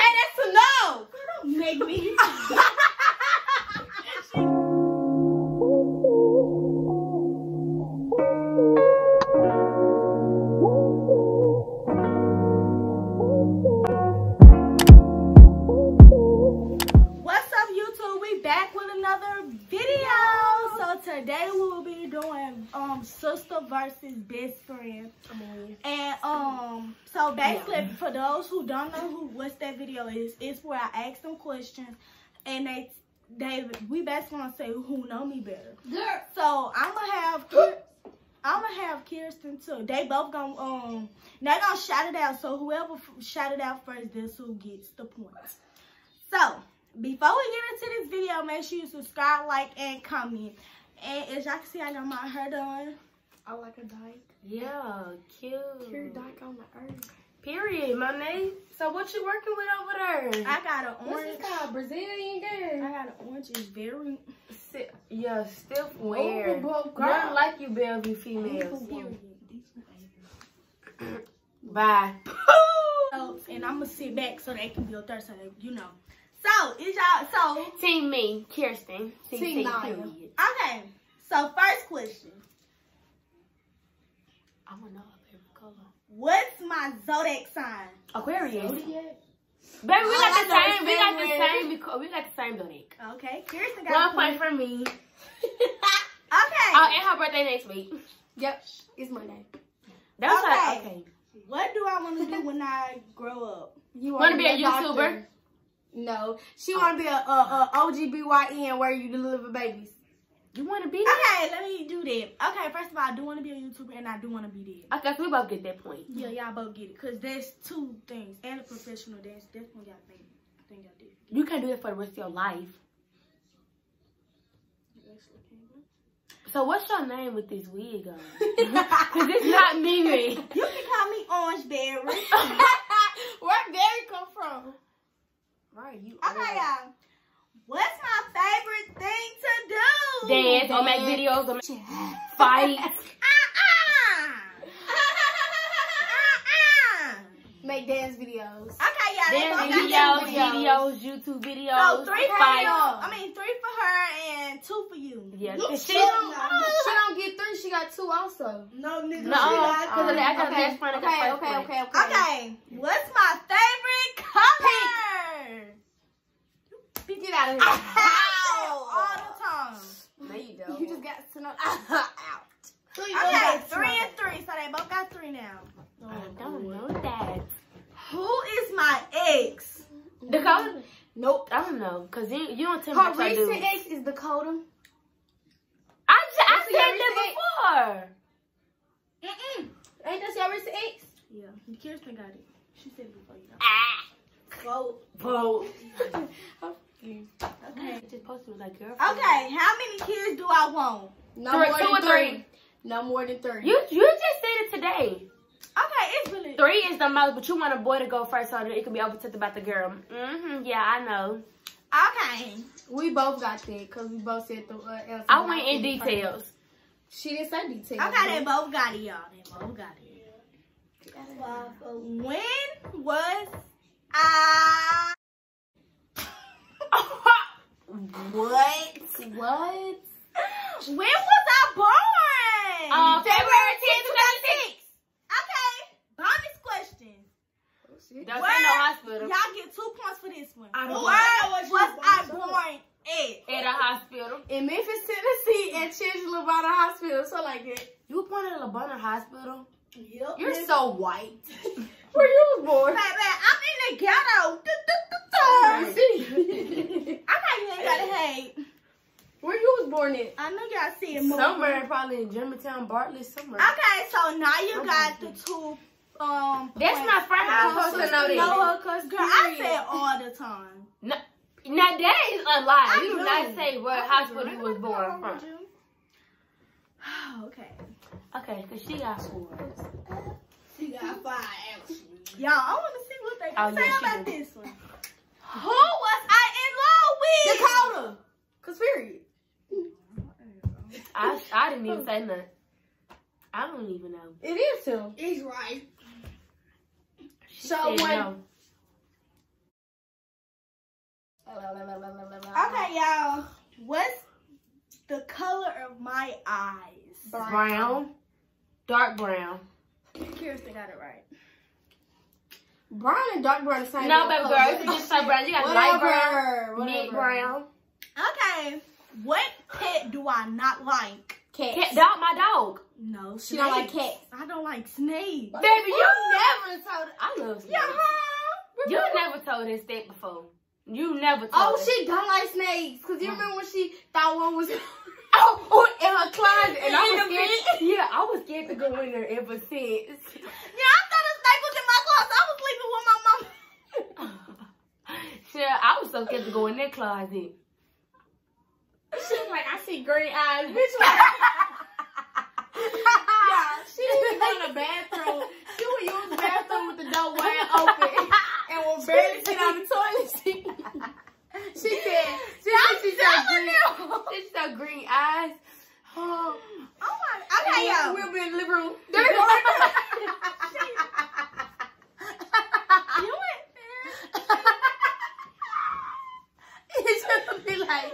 Okay, that's. Don't make me. doing um sister versus best friend. And um, so basically, for those who don't know who what's that video is, it's where I ask them questions, and they they we basically gonna say who know me better. Girl. So I'm gonna have I'm gonna have Kirsten too. They both gonna um they gonna shout it out. So whoever f- shout it out first, this who gets the points. So before we get into this video, make sure you subscribe, like, and comment. And as y'all can see, I got my hair done. I like a dyke. Yeah, cute. Pure dyke on the earth. Period, my name. So what you working with over there? I got an orange. this is called? Brazilian girl. I got an orange. It's very. Si- yeah, stiff wear. Bro, girl. Nothing like you, Bellevue females. Period. Bye. So, and I'm gonna sit back so they can build thirst, so they, you know. So is y'all so Team me, Kirsten. Team Team Naya. period. okay? So first question: I want to know her favorite color. What's my zodiac sign? Aquarius. Zodiac. Baby, we oh, I got the got same. We got the favorite. same. Because we got the same zodiac. Okay, Kirsten got One point point. for me. Okay. Oh, and her birthday next week. Yep. It's my name. That's Okay. okay. okay. What do I want to do when I grow up? You Wanna be a doctor? YouTuber? No. She oh. want to be a, a, a OB-GYN where you deliver babies. You want to be Okay, let me do that. Okay, first of all, I do want to be a YouTuber and I do want to be that. there? Okay, so we both get that point. Yeah, y'all both get it. Because there's two things. And a professional dance. That's one y'all think, think y'all did. You can do it for the rest of your life. So what's your name with this wig on? Cause it's not Mimi. You can call me Orange Berry. Where Barry come from? Right, you. Okay, y'all. What's my favorite thing to do? Dance or make videos or make fight. Uh-uh. Uh-uh. Make dance videos. Okay, y'all. Dance videos, dance videos, YouTube So videos, three for fight. you. I mean, three for her and two for you. Yeah, 'cause she, don't, she don't get three. She got two also. No, nigga. No, because I got okay. best friend. I okay, okay, friend. okay, okay, Okay, what's my favorite color? Get out of here. Ow! All the time. No, you don't. You just got to know. out. Who you Okay, three and three. So they both got three now. I don't know that. Who is my ex? Dakota? Nope. I don't know, cause you, you don't tell me Her what I do. recent ex is Dakota. I, just, I said that before. Mm-mm. Ain't that your recent ex? Yeah, Kirsten got it. She said it before you. Ah. Vote. Vote. Okay. Just posted with like girlfriend. Okay, how many kids do I want? No Three- more two than or three. three. No more than three. You you just said it today. Okay, it's really. Three is the most, but you want a boy to go first so that it can be overtook about the girl. Mm-hmm. Yeah, I know. Okay. We both got that because we both said the uh, answer. I went in details. She didn't say details. Okay, they both got it, y'all. They both got it. When was I? what? What? When was I born? Uh, February 10th, 2006. Okay. Bonus question. Don't Where- say no hospital. Y'all get two points for this one. I don't Where know what was was I born, born at? At a hospital. In Memphis, Tennessee, and Children's Le Bonheur Hospital, so like that. You were born at Le Bonheur Hospital? Yep. You're so white. Where you was born? Baby, I'm in the ghetto. Du- du- du- du. I know you ain't gotta hate. Where you was born at? I know y'all see it more. Somewhere, probably in Germantown, Bartlett, somewhere. Okay, so now you got the two. Um, That's points. my friend. I'm supposed to know that. cause Girl, I say it all the time. No, now that is a lie. I You do do. not say what hospital you was born from. okay. Okay, because she got scores. she got five actually. Y'all, I want to see what they Oh, say yeah, about do. this one. Who was I in love with? Dakota. Cause period. I, I didn't even say nothing. I don't even know. It is him. He's right. She So said when- no. Okay, y'all. What's the color of my eyes? Brown. Dark brown. Kirsten got it right. Brown and dark brown the same. No, color. baby girl, it's just like brown. You got light brown, Whatever, mid brown. Okay. What pet do I not like? Cats. Cat, dog, my dog. No, She don't like cats. I don't like snakes. Baby, you never told. I love snakes. Yeah, You never told us that before. You never told Oh, us. she don't like snakes. Cause you remember when she thought one was oh, oh in her closet, and I was scared. Yeah, I was scared to go in there ever since. Yeah, I thought a snake was in my closet. I was sleeping with my mom. Sure, I was so scared to go in that closet. She was like, I see green eyes, bitch. Like, yeah, she didn't in the bathroom. She would use the bathroom with the door wide open, and would barely sit on the toilet seat. She said, she, she said green. She saw green eyes. Oh, Oh my. Okay, yeah, yo. we'll be in the living room. You went It's just be like,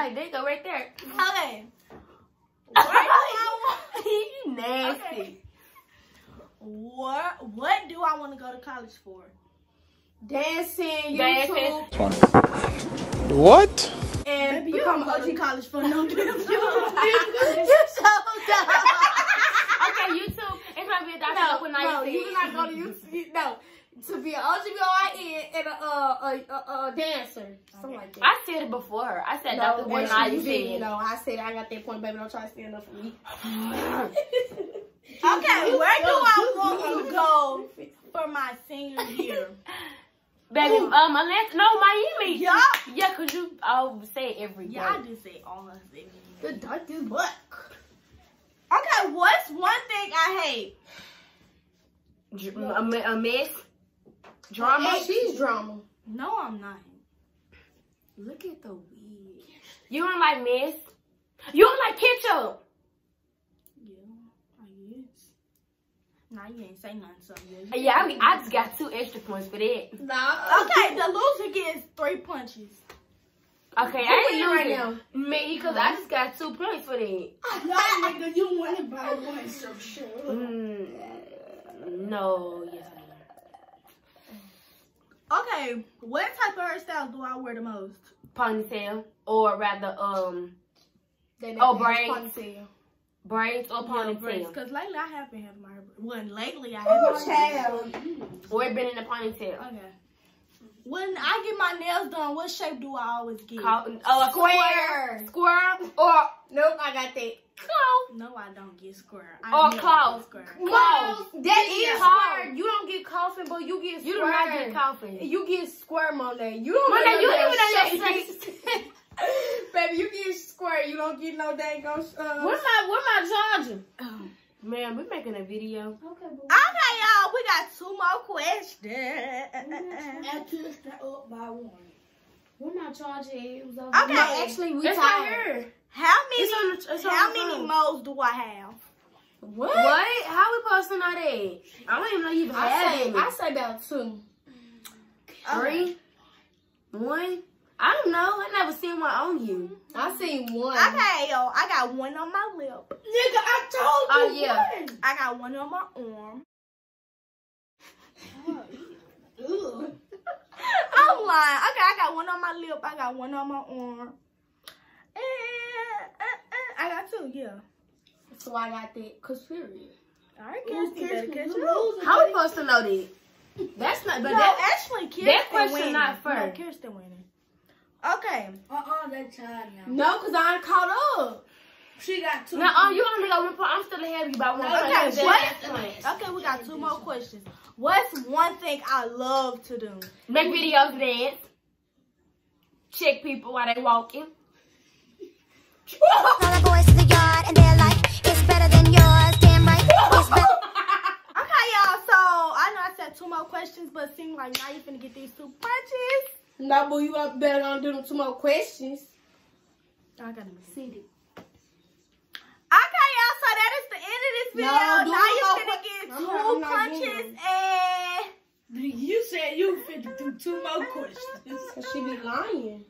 Okay. You like, they go right there. Okay. you nasty. Okay. What What do I want to go to college for? dancing, Dancing. What? and Baby, you become don't go to OG. college for no damn You job. so dumb. Okay, you too. It's gonna be a doctor No, when no, I you cannot go to YouTube. No, to be an OB-GYN and a, uh, a, a, a dancer, something like that. I said it before her. I said no, Dr. When I actually, you didn't. said. No, I said I got that point, baby. Don't try to stand up for me. Okay, where do I want to go for my senior year? Baby, um, unless, no, Miami. Yeah. Yeah, cause you always say it every day. Yeah, I just say all of it. The darkest black. Okay, what's one thing I hate? Dr- a, me- a mess. Drama. Hey, she's drama. No, I'm not. Look at the wig. You don't like mess. You don't like ketchup. Yeah, I guess. Nah, you ain't say nothing, so yeah. Yeah, I, I just got two extra points for that. Nah. Okay, the loser gets three punches. Okay, Who I winning ain't right losing. now? Me, because I just got two points for that. Yeah, nigga, you won it by one, so sure. Mm, no, yes, Okay, what type of hairstyle do I wear the most? ponytail, or rather, um, Oh, braids. ponytail. braids or ponytail. Because lately I have been having my hair. Well, lately I have my hair. child. Or it been in a ponytail. Okay. When I get my nails done, what shape do I always get? Call, oh, a Square. square. Square. Or, nope, I got that. Close. No, I don't get square. Or I never claws. square. Close. That Yeah. is square. You don't get coffin, but you get You square. do not get coffee. You get square Monet. You don't Monet, get you no don't damn even know your. Baby, you get square. You don't get no dang on. Uh, Where's my, where my charger? Oh, man, we're making a video. Okay, boo. Okay, y'all, we got two more questions. I kissed her up by one. Where my charger is? Okay. No, actually, we It's tired. right here. How many It's on the- it's on how many phone. moles do I have? What? What? How we supposed to know that? I don't even know you I had say, any. I say about two. Three? One? I don't know. I never seen one on you. I seen one. Okay, yo, I got one on my lip. Nigga, I told you. Oh, yeah. one. I got one on my arm. I'm lying. Okay, I got one on my lip. I got one on my arm. And, uh, uh, I got two, yeah. So I got that. Cause period. All right, Ooh, Kirsten, better Kirsten, catch you up. losing, How we supposed to know that? That's not, but No, that, actually, Kirsten that question winning. not No, first. Kirsten winning. Okay. Uh-uh, that child now. No, cause I ain't caught up. She got two. Now, um, you only got one point. I'm still ahead of you by one. Okay, That's what? the last point. Okay, we got two more questions. What's one thing I love to do? Make videos, dance. Check people while they walking. Better than yours, damn right. It's better. Okay, y'all. So I know I said two more questions, but it seems like now you finna get these two punches. No, but you better gonna do them two more questions. I gotta miss See it. Okay, y'all. So that is the end of this video. No, now you more finna que- get I'm two I'm punches and You said you fit to do two more questions. Cause she be lying.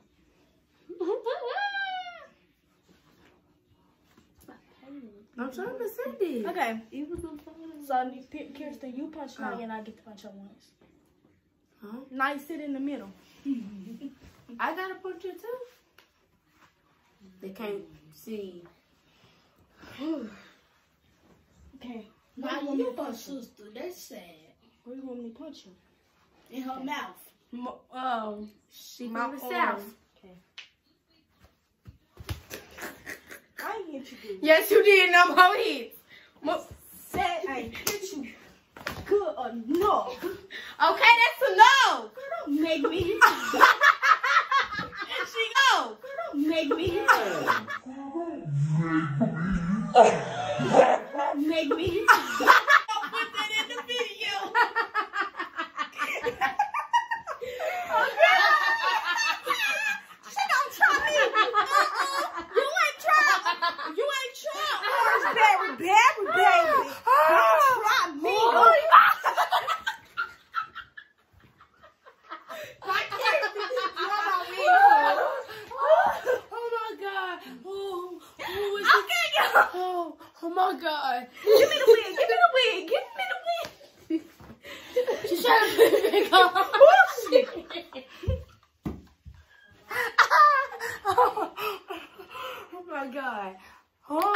I'm trying to say this. Okay. So, P- Kirsten, you punch Naya and I get to punch her once. Huh? Naya sit in the middle. I gotta punch you too. They can't see. Okay. Now you a sister. That's sad. Where you want me to punch you? In her mouth. Mo- um, She my from the south. Okay. I ain't hit you good. Yes, you did. No more hits. Mo- Said I ain't hit you good enough. Okay, that's a no. Don't make me hit you. There she go. Don't make me hit you. Don't make me hit you. god. Oh.